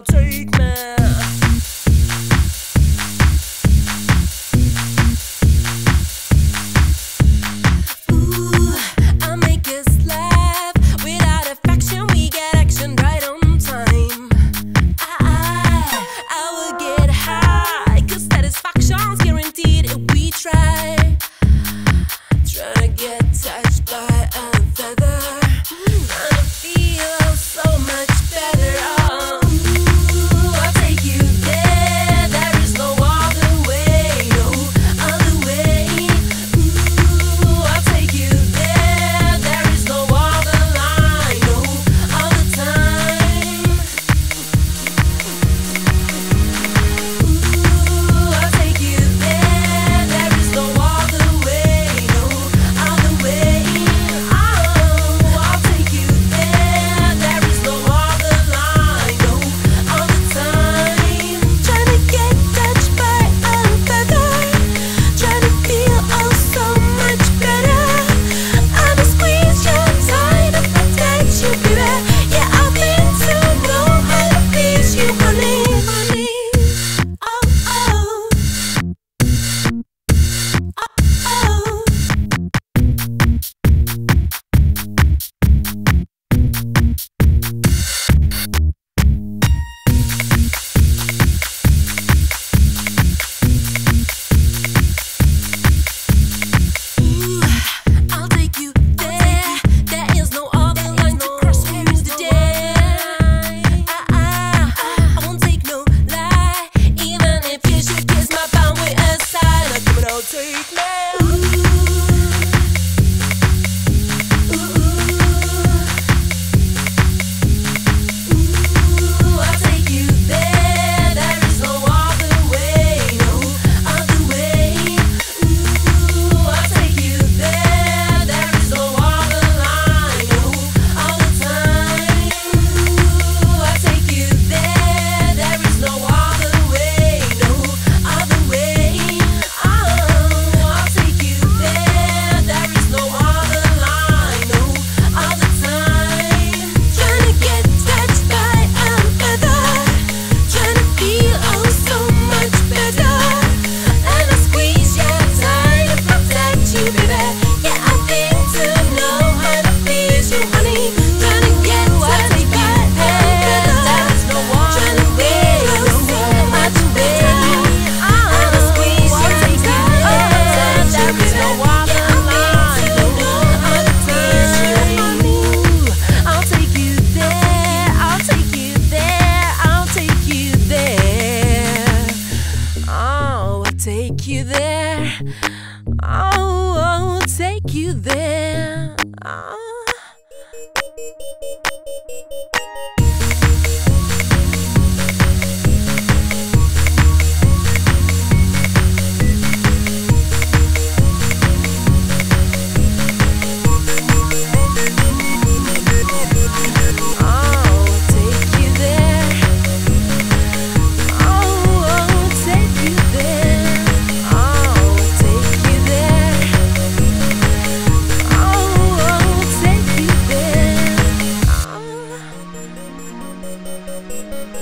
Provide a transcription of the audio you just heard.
I'll take take you there. Oh, oh take you there. Oh. Música